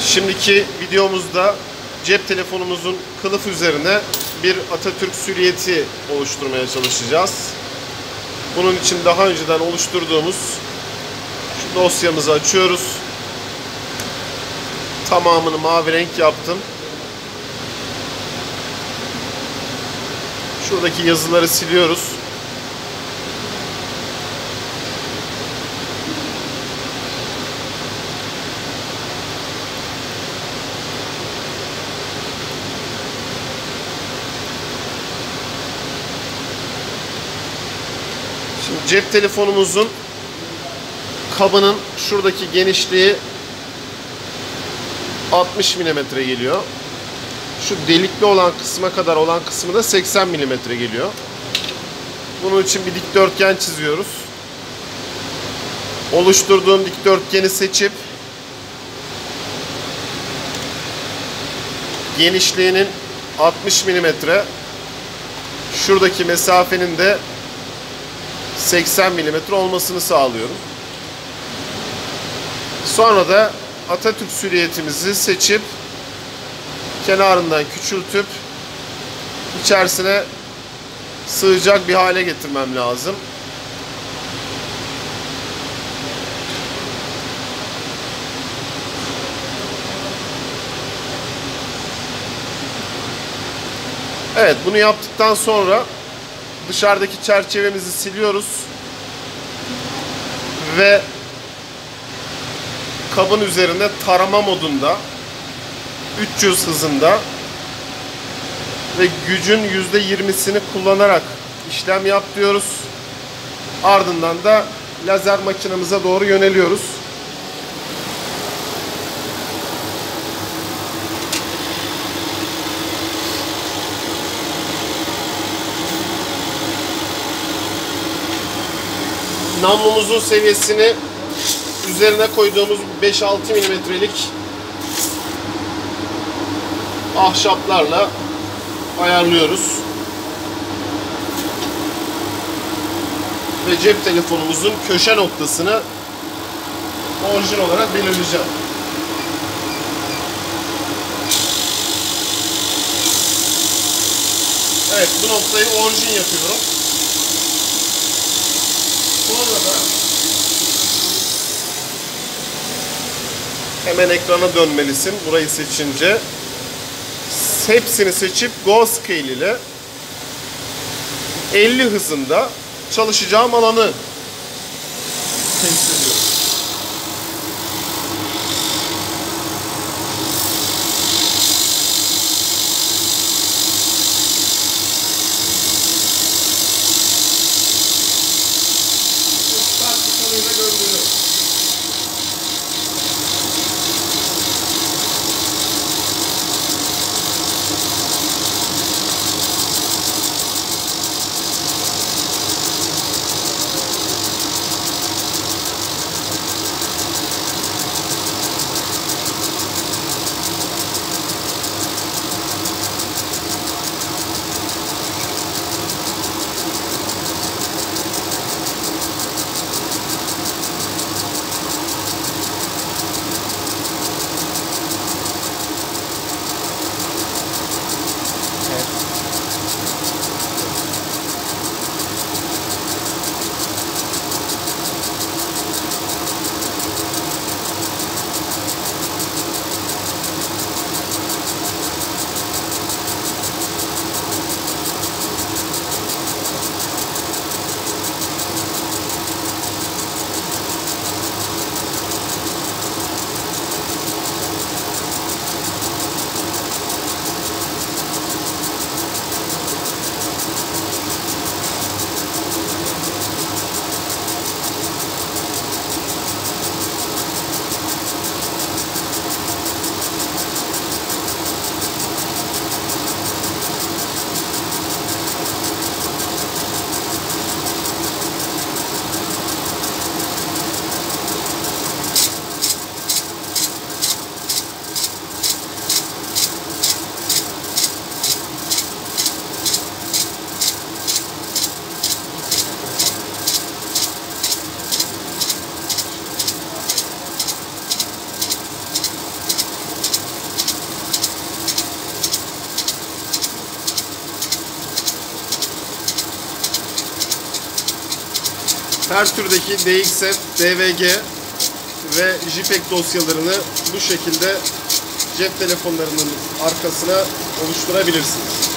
Şimdiki videomuzda cep telefonumuzun kılıf üzerine bir Atatürk süriyeti oluşturmaya çalışacağız. Bunun için daha önceden oluşturduğumuz şu dosyamızı açıyoruz. Tamamını mavi renk yaptım. Şuradaki yazıları siliyoruz. Şimdi cep telefonumuzun kabının şuradaki genişliği 60 mm geliyor. Şu delikli olan kısma kadar olan kısmı da 80 mm geliyor. Bunun için bir dikdörtgen çiziyoruz. Oluşturduğum dikdörtgeni seçip genişliğinin 60 mm şuradaki mesafenin de 80 mm olmasını sağlıyorum. Sonra da Atatürk süriyetimizi seçip kenarından küçültüp içerisine sığacak bir hale getirmem lazım. Evet bunu yaptıktan sonra dışarıdaki çerçevemizi siliyoruz. Ve kabın üzerinde tarama modunda 300 hızında ve gücün %20'sini kullanarak işlem yap diyoruz. Ardından da lazer makinemize doğru yöneliyoruz. Namlumuzun seviyesini üzerine koyduğumuz 5-6 milimetrelik ahşaplarla ayarlıyoruz. Ve cep telefonumuzun köşe noktasını orijin olarak belirleyeceğim. Evet bu noktayı orijin yapıyorum. Hemen ekrana dönmelisin burayı seçince. Hepsini seçip Go Scale ile 50 hızında çalışacağım alanı temsil Her türdeki DXF, DVG ve JPEG dosyalarını bu şekilde cep telefonlarının arkasına oluşturabilirsiniz.